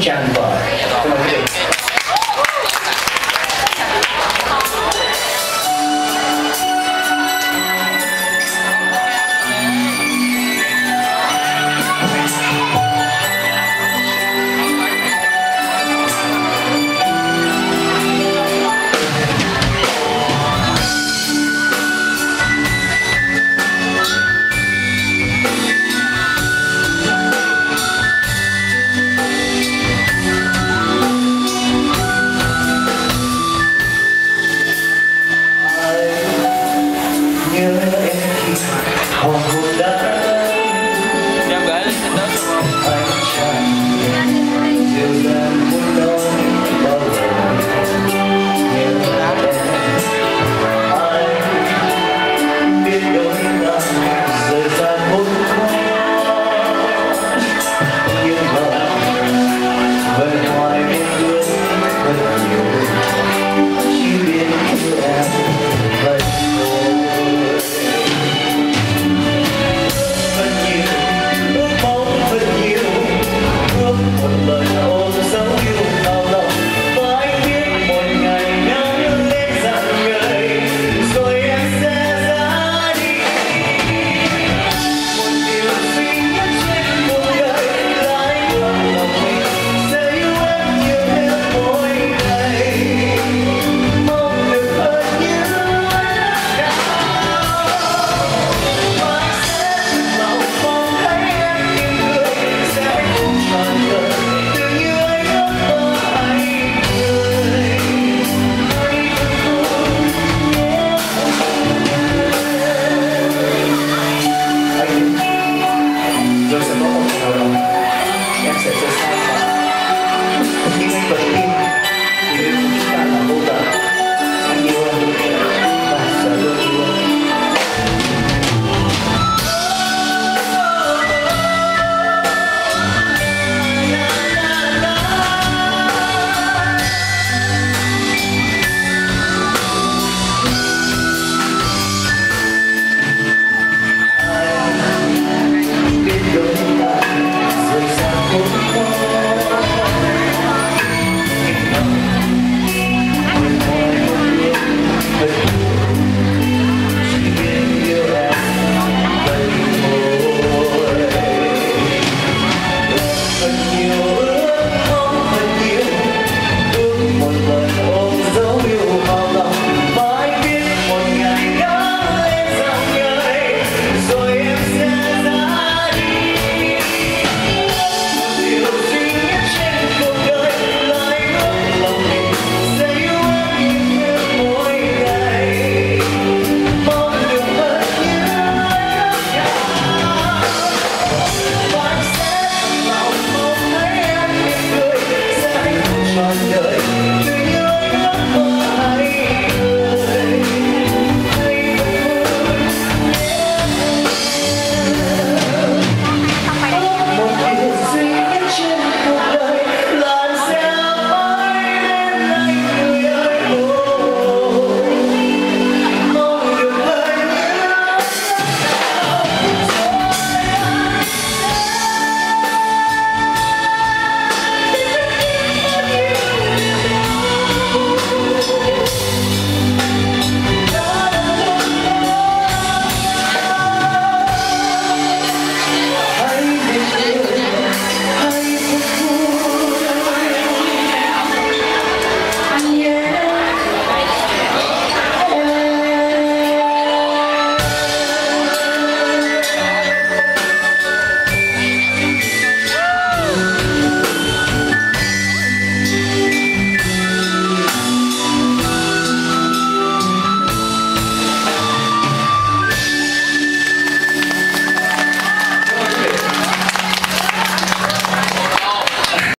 John you.